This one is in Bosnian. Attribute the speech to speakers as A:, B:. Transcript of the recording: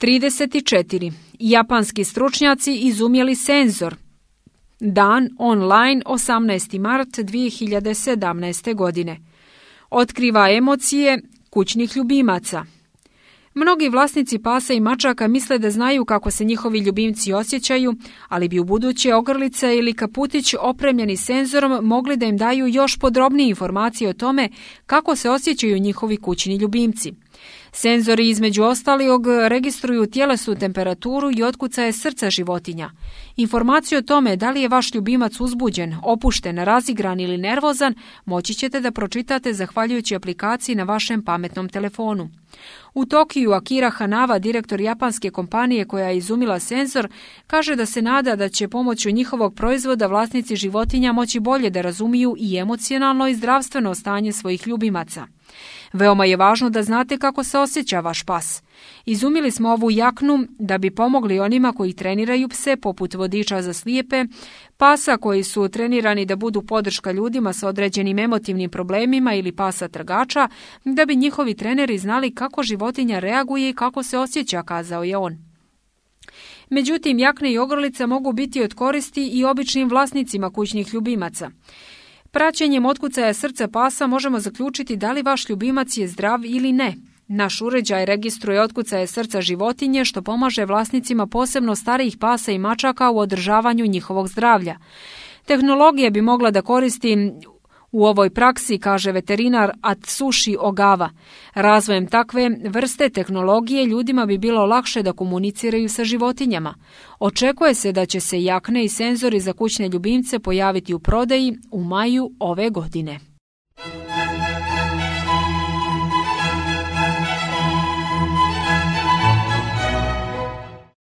A: 34. Japanski stručnjaci izumjeli senzor. Dan online 18. mart 2017. godine. Otkriva emocije kućnih ljubimaca. Mnogi vlasnici pasa i mačaka misle da znaju kako se njihovi ljubimci osjećaju, ali bi u buduće ogrlica ili kaputić opremljeni senzorom mogli da im daju još podrobnije informacije o tome kako se osjećaju njihovi kućni ljubimci. Senzori između ostalog registruju tjelesnu temperaturu i otkucaje srca životinja. Informaciju o tome da li je vaš ljubimac uzbuđen, opušten, razigran ili nervozan moći ćete da pročitate zahvaljujući aplikaciji na vašem pametnom telefonu. U Tokiju Akira Hanava, direktor japanske kompanije koja je izumila senzor, kaže da se nada da će pomoću njihovog proizvoda vlasnici životinja moći bolje da razumiju i emocionalno i zdravstveno stanje svojih ljubimaca. Veoma je važno da znate kako se osjeća vaš pas. Izumili smo ovu jaknu da bi pomogli onima koji treniraju pse poput vodiča za slijepe, pasa koji su trenirani da budu podrška ljudima sa određenim emotivnim problemima ili pasa trgača, da bi njihovi treneri znali kako životinja reaguje i kako se osjeća, kazao je on. Međutim, jakne i ogrlica mogu biti od koristi i običnim vlasnicima kućnih ljubimaca. Praćenjem otkucaja srca pasa možemo zaključiti da li vaš ljubimac je zdrav ili ne. Naš uređaj registruje otkucaje srca životinje što pomaže vlasnicima posebno starijih pasa i mačaka u održavanju njihovog zdravlja. Tehnologija bi mogla da koristi U ovoj praksi, kaže veterinar Atsushi Ogawa, razvojem takve vrste tehnologije ljudima bi bilo lakše da komuniciraju sa životinjama. Očekuje se da će se jakne i senzori za kućne ljubimce pojaviti u prodaji u maju ove godine.